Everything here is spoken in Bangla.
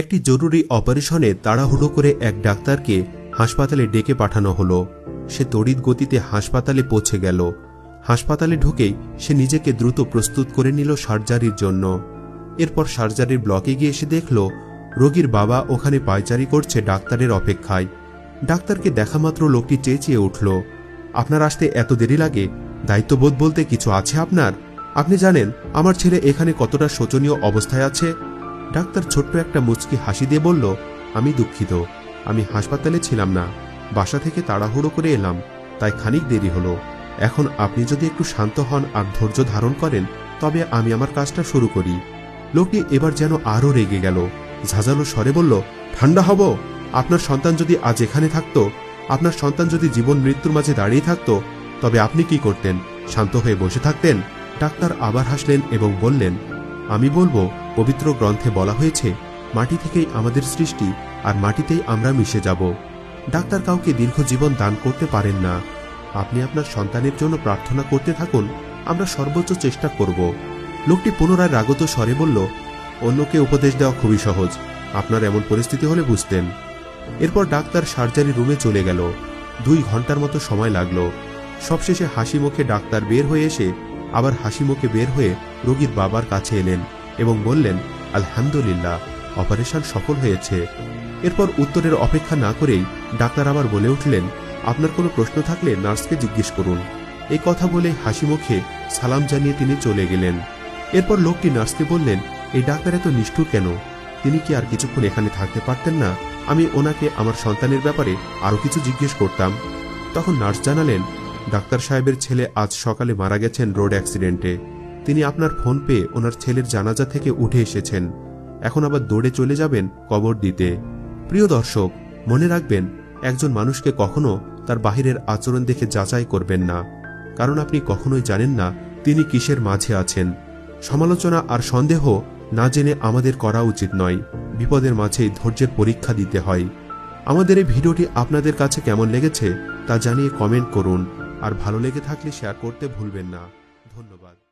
একটি জরুরি অপারেশনে তাড়াহুড়ো করে এক ডাক্তারকে হাসপাতালে ডেকে পাঠানো হলো। সে তড়িৎ গতিতে হাসপাতালে পৌঁছে গেল। হাসপাতালে ঢুকেই সে নিজেকে দ্রুত প্রস্তুত করে নিল সার্জারির জন্য। এরপর সার্জারির ব্লকে গিয়ে এসে দেখল, রোগীর বাবা ওখানে পায়চারি করছে ডাক্তারের অপেক্ষায়। ডাক্তারকে দেখা মাত্র লোকটি চেঁচিয়ে উঠল, আপনার আসতে এত দেরি লাগে? দায়িত্ববোধ বলতে কিছু আছে আপনার? আপনি জানেন, আমার ছেলে এখানে কতটা শোচনীয় অবস্থায় আছে? ডাক্তার ছোট্ট একটা মুচকি হাসি দিয়ে বলল, আমি দুঃখিত, আমি হাসপাতালে ছিলাম না। বাসা থেকে তাড়াহুড়ো করে এলাম, তাই খানিক দেরি হলো। এখন আপনি যদি একটু শান্ত হন আর ধৈর্য ধারণ করেন, তবে আমি আমার কাজটা শুরু করি। লোকটি এবার যেন আরও রেগে গেল। ঝাঁঝালো স্বরে বলল ঠান্ডা হব? আপনার সন্তান যদি আজ এখানে থাকতো, আপনার সন্তান যদি জীবন মৃত্যুর মাঝে দাঁড়িয়ে থাকতো, তবে আপনি কি করতেন? শান্ত হয়ে বসে থাকতেন? ডাক্তার আবার হাসলেন এবং বললেন আমি বলব, পবিত্র গ্রন্থে বলা হয়েছে, মাটি থেকেই আমাদের সৃষ্টি আর মাটিতেই আমরা মিশে যাব। ডাক্তার কাউকে দীর্ঘ জীবন দান করতে পারেন না। আপনি আপনার সন্তানের জন্য প্রার্থনা করতে থাকুন, আমরা সর্বোচ্চ চেষ্টা করব। লোকটি পুনরায় রাগত স্বরে বলল, অন্যকে উপদেশ দেওয়া খুবই সহজ, আপনার এমন পরিস্থিতি হলে বুঝতেন। এরপর ডাক্তার সার্জারি রুমে চলে গেল। দুই ঘণ্টার মতো সময় লাগল। সবশেষে হাসি মুখে ডাক্তার বের হয়ে এসে আবার হাসি মুখে বের হয়ে রোগীর বাবার কাছে এলেন এবং বললেন, আলহামদুলিল্লাহ, অপারেশন সফল হয়েছে। এরপর উত্তরের অপেক্ষা না করেই ডাক্তার আবার বলে উঠলেন, আপনার কোনো প্রশ্ন থাকলে নার্সকে জিজ্ঞেস করুন। এই কথা বলে হাসি মুখে সালাম জানিয়ে তিনি চলে গেলেন। এরপর লোকটি নার্সকে বললেন, এই ডাক্তার এত নিষ্ঠুর কেন? তিনি কি আর কিছুক্ষণ এখানে থাকতে পারতেন না? আমি ওনাকে আমার সন্তানের ব্যাপারে আরও কিছু জিজ্ঞেস করতাম। তখন নার্স জানালেন ডাক্তার সাহেবের ছেলে আজ সকালে মারা গেছেন রোড অ্যাক্সিডেন্টে। তিনি আপনার ফোন পেয়ে ওনার ছেলের জানাজা থেকে উঠে এসেছেন। এখন আবার দৌড়ে চলে যাবেন কবর দিতে। প্রিয় দর্শক, মনে রাখবেন, একজন মানুষকে কখনো তার বাহিরের আচরণ দেখে যাচাই করবেন না। কারণ আপনি কখনোই জানেন না তিনি কিসের মাঝে আছেন। সমালোচনা আর সন্দেহ না জেনে আমাদের করা উচিত নয়। বিপদের মাঝেই ধৈর্যের পরীক্ষা দিতে হয়। আমাদের এই ভিডিওটি আপনাদের কাছে কেমন লেগেছে তা জানিয়ে কমেন্ট করুন। আর ভালো লেগে থাকলে শেয়ার করতে ভুলবেন না। ধন্যবাদ।